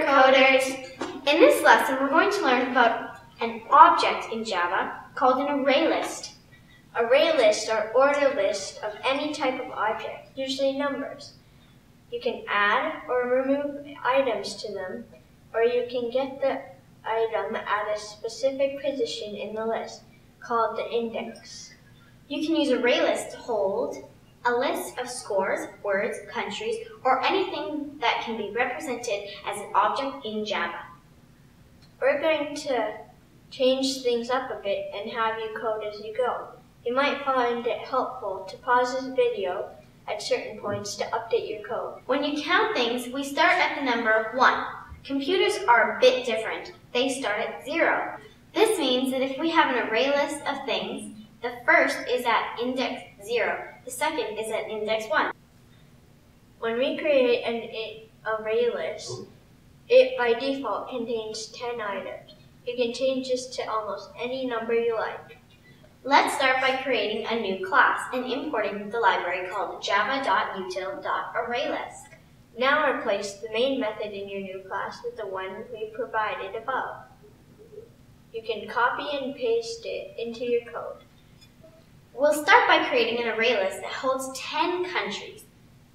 supercoders! In this lesson, we're going to learn about an object in Java called an array list. Array lists are ordered lists of any type of object, usually numbers. You can add or remove items to them, or you can get the item at a specific position in the list, called the index. You can use array lists to hold a list of scores, words, countries, or anything that can be represented as an object in Java. We're going to change things up a bit and have you code as you go. You might find it helpful to pause this video at certain points to update your code. When you count things, we start at the number 1. Computers are a bit different. They start at 0. This means that if we have an array list of things, the first is at index 0, the second is at index 1. When we create an array list, it by default contains 10 items. You can change this to almost any number you like. Let's start by creating a new class and importing the library called java.util.arraylist. Now replace the main method in your new class with the one we provided above. You can copy and paste it into your code. We'll start by creating an array list that holds 10 countries.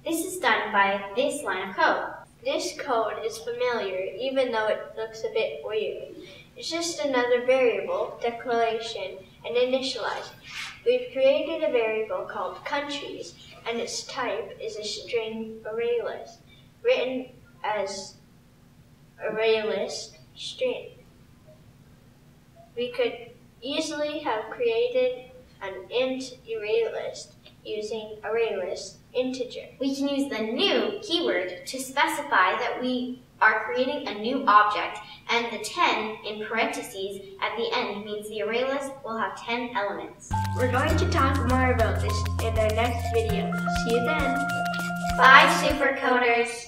This is done by this line of code. This code is familiar, even though it looks a bit weird. It's just another variable, declaration, and initialize. We've created a variable called countries, and its type is a string array list, written as array list string. We could easily have created int array list using array list integer. We can use the new keyword to specify that we are creating a new object and the 10 in parentheses at the end means the array list will have 10 elements. We're going to talk more about this in our next video. See you then. Bye, supercoders!